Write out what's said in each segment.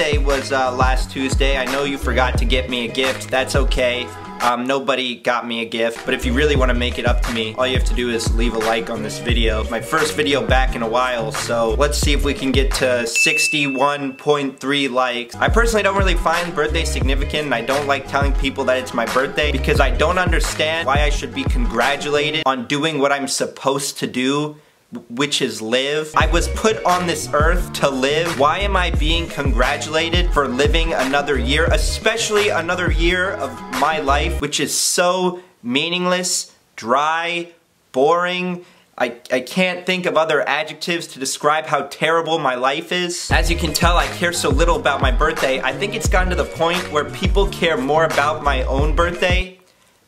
birthday was uh, last Tuesday. I know you forgot to get me a gift. That's okay. Um, nobody got me a gift, but if you really want to make it up to me, all you have to do is leave a like on this video. My first video back in a while, so let's see if we can get to 61.3 likes. I personally don't really find birthday significant, and I don't like telling people that it's my birthday because I don't understand why I should be congratulated on doing what I'm supposed to do which is live. I was put on this earth to live. Why am I being congratulated for living another year, especially another year of my life, which is so meaningless, dry, boring, I, I can't think of other adjectives to describe how terrible my life is. As you can tell, I care so little about my birthday. I think it's gotten to the point where people care more about my own birthday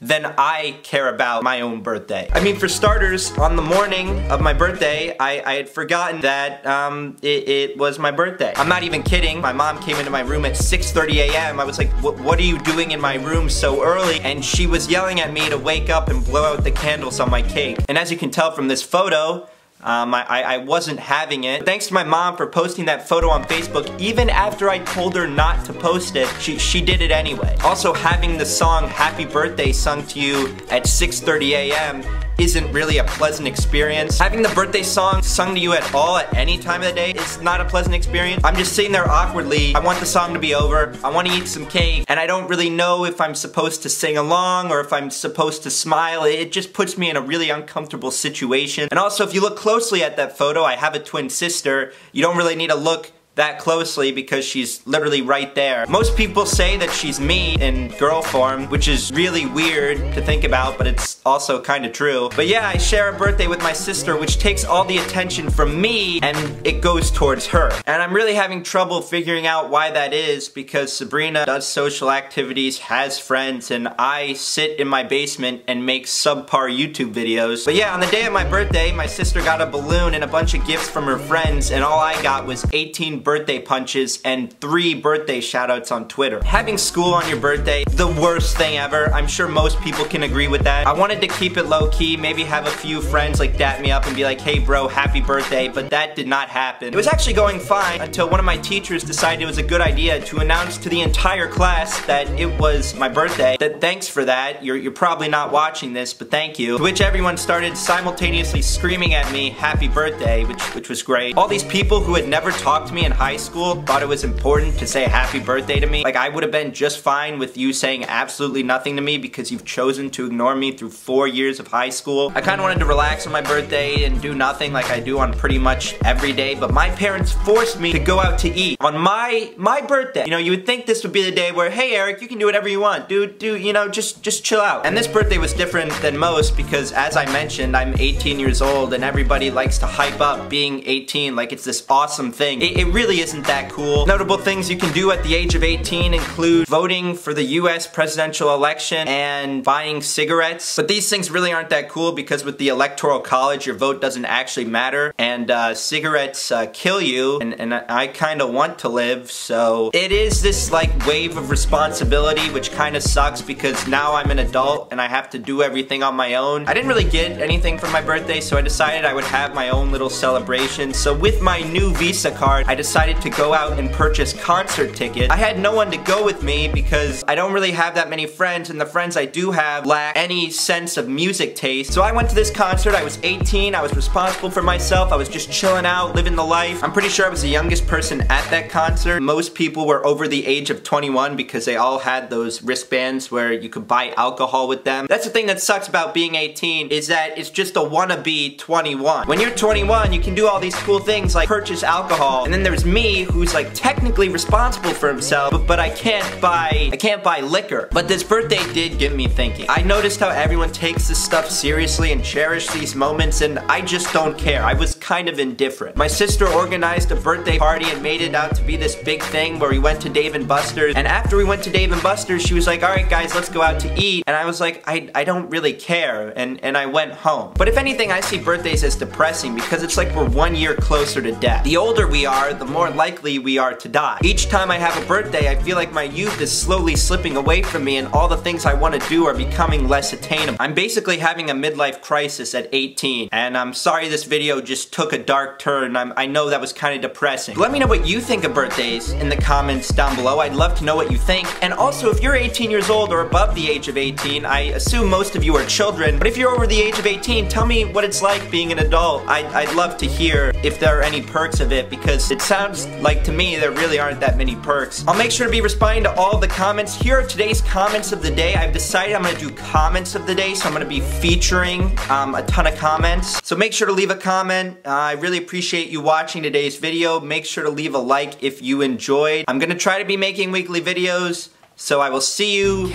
than I care about my own birthday. I mean, for starters, on the morning of my birthday, I, I had forgotten that um, it, it, was my birthday. I'm not even kidding. My mom came into my room at 6.30 a.m. I was like, what are you doing in my room so early? And she was yelling at me to wake up and blow out the candles on my cake. And as you can tell from this photo, um, I, I, wasn't having it. Thanks to my mom for posting that photo on Facebook, even after I told her not to post it, she, she did it anyway. Also, having the song Happy Birthday sung to you at 6.30 a.m isn't really a pleasant experience. Having the birthday song sung to you at all at any time of the day is not a pleasant experience. I'm just sitting there awkwardly. I want the song to be over. I want to eat some cake. And I don't really know if I'm supposed to sing along or if I'm supposed to smile. It just puts me in a really uncomfortable situation. And also, if you look closely at that photo, I have a twin sister. You don't really need to look that closely because she's literally right there. Most people say that she's me in girl form, which is really weird to think about, but it's also kind of true. But yeah, I share a birthday with my sister, which takes all the attention from me and it goes towards her. And I'm really having trouble figuring out why that is because Sabrina does social activities, has friends, and I sit in my basement and make subpar YouTube videos. But yeah, on the day of my birthday, my sister got a balloon and a bunch of gifts from her friends, and all I got was 18 birthday punches and three birthday shoutouts on Twitter. Having school on your birthday, the worst thing ever. I'm sure most people can agree with that. I wanted to keep it low key, maybe have a few friends like dap me up and be like, hey bro, happy birthday, but that did not happen. It was actually going fine until one of my teachers decided it was a good idea to announce to the entire class that it was my birthday. That thanks for that. You're, you're probably not watching this, but thank you. To which everyone started simultaneously screaming at me, happy birthday, which, which was great. All these people who had never talked to me in high school thought it was important to say happy birthday to me. Like I would have been just fine with you saying absolutely nothing to me because you've chosen to ignore me through four years of high school. I kind of wanted to relax on my birthday and do nothing like I do on pretty much every day, but my parents forced me to go out to eat on my my birthday. You know, you would think this would be the day where, hey Eric, you can do whatever you want. Dude, do, you know, just just chill out. And this birthday was different than most because as I mentioned, I'm 18 years old and everybody likes to hype up being 18 like it's this awesome thing. It, it really really isn't that cool. Notable things you can do at the age of 18 include voting for the US presidential election and buying cigarettes. But these things really aren't that cool because with the electoral college your vote doesn't actually matter and uh, cigarettes uh, kill you and, and I kind of want to live so it is this like wave of responsibility which kind of sucks because now I'm an adult and I have to do everything on my own. I didn't really get anything for my birthday so I decided I would have my own little celebration. So with my new Visa card I decided decided to go out and purchase concert tickets. I had no one to go with me because I don't really have that many friends and the friends I do have lack any sense of music taste. So I went to this concert, I was 18, I was responsible for myself, I was just chilling out, living the life. I'm pretty sure I was the youngest person at that concert. Most people were over the age of 21 because they all had those wristbands where you could buy alcohol with them. That's the thing that sucks about being 18 is that it's just a wannabe 21. When you're 21, you can do all these cool things like purchase alcohol and then there's me who's like technically responsible for himself, but, but I can't buy, I can't buy liquor. But this birthday did get me thinking. I noticed how everyone takes this stuff seriously and cherish these moments and I just don't care. I was kind of indifferent. My sister organized a birthday party and made it out to be this big thing where we went to Dave & Buster's and after we went to Dave & Buster's she was like, alright guys, let's go out to eat. And I was like, I, I don't really care and, and I went home. But if anything, I see birthdays as depressing because it's like we're one year closer to death. The older we are, the more likely we are to die. Each time I have a birthday, I feel like my youth is slowly slipping away from me and all the things I want to do are becoming less attainable. I'm basically having a midlife crisis at 18, and I'm sorry this video just took a dark turn. I'm, i know that was kind of depressing. Let me know what you think of birthdays in the comments down below. I'd love to know what you think. And also, if you're 18 years old or above the age of 18, I assume most of you are children, but if you're over the age of 18, tell me what it's like being an adult. I'd, I'd love to hear if there are any perks of it because it sounds like to me there really aren't that many perks. I'll make sure to be responding to all the comments. Here are today's comments of the day. I've decided I'm gonna do comments of the day, so I'm gonna be featuring um, a ton of comments. So make sure to leave a comment. Uh, I really appreciate you watching today's video. Make sure to leave a like if you enjoyed. I'm gonna try to be making weekly videos, so I will see you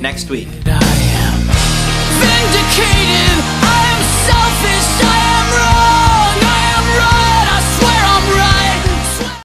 next week.